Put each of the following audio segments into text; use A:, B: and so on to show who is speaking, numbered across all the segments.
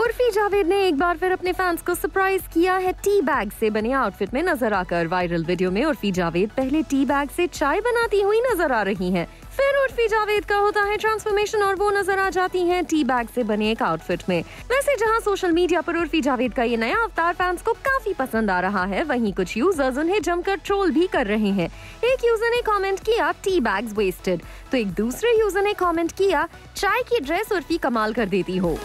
A: उर्फी जावेद ने एक बार फिर अपने फैंस को सरप्राइज़ किया है। टी बैग से बने आउटफिट में नज़र आकर वायरल वीडियो में उर्फी जावेद पहले टी बैग से चाय बनाती हुई नज़र आ रही हैं। फिर उर्फी जावेद का होता है ट्रांसफॉर्मेशन और वो नज़र आ जाती हैं टी बैग से बने एक आउटफिट में। वैसे जहाँ सोशल मीडिया पर उर्फी जावेद का ये नया अवतार फैंस को काफ़ी पसंद आ रहा है, वहीं कुछ यूज़र्स उन्हें जमकर ट्रोल भी कर रहे हैं। एक यूज़र ने कमेंट किया टी बैग वेस्टेड तो एक दूसरे यूज़र ने कमेंट किया, चाय की ड्रेस उर्फी कमाल कर देती हो।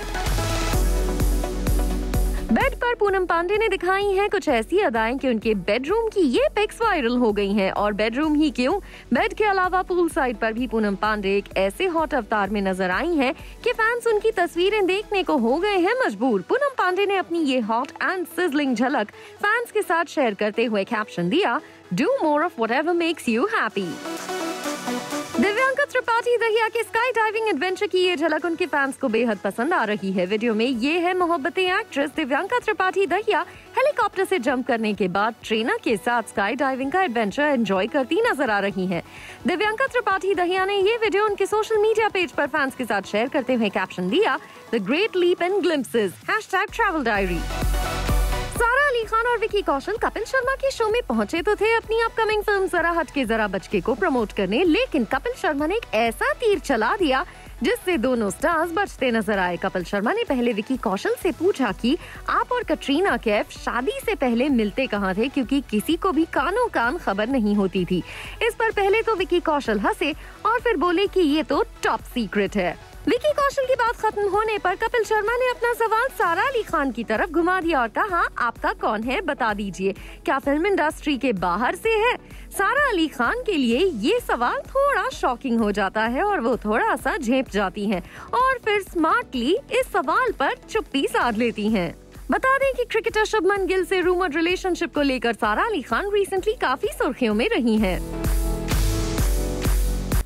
A: पर पूनम पांडे ने दिखाई हैं कुछ ऐसी अदाएँ कि उनके बेडरूम की ये पिक्स वायरल हो गई हैं। और बेडरूम ही क्यों? बेड के अलावा पूल साइड पर भी पूनम पांडे एक ऐसे हॉट अवतार में नज़र आई हैं कि फैंस उनकी तस्वीरें देखने को हो गए हैं मजबूर। पूनम पांडे ने अपनी ये हॉट एंड सिजलिंग झलक फैंस के साथ शेयर करते हुए कैप्शन दिया do more of whatever makes you happy Tripathi, Dahiya के स्काई डाइविंग एडवेंचर की ये झलक उनके फैंस को बेहद पसंद आ रही है वीडियो में ये है मोहब्बतें एक्ट्रेस दिव्यांका त्रिपाठी, दहिया हेलीकॉप्टर से जंप करने के बाद ट्रेनर के साथ स्काई डाइविंग का एडवेंचर एंजॉय करती नज़र आ रही हैं। दिव्यांका त्रिपाठी, दहिया ने ये वीडियो उनके सोशल मीडिया पेज पर फैंस के साथ शेयर करते हुए कैप्शन दिया the great leap and glimpses hashtag travel diary Sara Ali Khan और विकी कौशल, कपिल शर्मा के शो में पहुँचे तो थे अपनी अपकमिंग फ़िल्म जरा हटके जरा बचके को प्रमोट करने। लेकिन कपिल शर्मा ने एक ऐसा तीर चला दिया, जिससे दोनों स्टार्स बचते नज़र आए। कपिल शर्मा ने पहले विकी कौशल से पूछा कि, आप और कटरीना कैफ शादी से पहले मिलते कहाँ थे? क्योंकि किसी को भी कानों कान खबर नहीं होती थी। इस पर पहले तो विकी कौशल हंसे और फिर बोले कि, ये तो टॉप सीक्रेट है। विकी कौशल की बात खत्म होने पर कपिल शर्मा ने अपना सवाल सारा अली खान की तरफ़ घुमा दिया और कहा, आपका कौन है, बता दीजिए। क्या फ़िल्म इंडस्ट्री के बाहर से है? सारा अली खान के लिए ये सवाल थोड़ा शॉकिंग हो जाता है और वो थोड़ा सा झेप जाती हैं और फिर स्मार्टली इस सवाल पर चुप्पी साध लेती हैं। बता दें कि क्रिकेटर शुभमन गिल से रूमर रिलेशनशिप को लेकर सारा अली खान रिसेंटली काफ़ी सुर्खियों में रही हैं।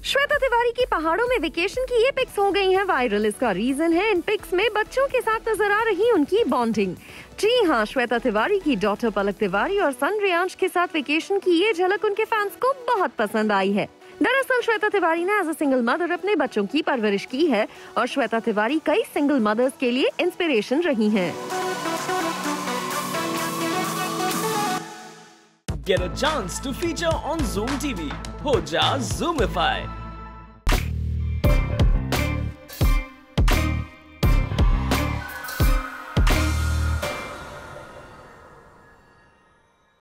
A: श्वेता तिवारी की पहाड़ों में वेकेशन की ये पिक्स हो गई हैं वायरल इसका रीजन है इन पिक्स में बच्चों के साथ नज़र आ रही उनकी बॉन्डिंग जी हाँ श्वेता तिवारी की डॉटर पलक तिवारी और सन रियांश के साथ वेकेशन की ये झलक उनके फैंस को बहुत पसंद आई है दरअसल श्वेता तिवारी ने एज अ सिंगल मदर अपने बच्चों की परवरिश की है और श्वेता तिवारी कई सिंगल मदर्स के लिए इंस्पिरेशन रही हैं।
B: Get a chance to feature on Zoom TV. Ho ja Zoomify.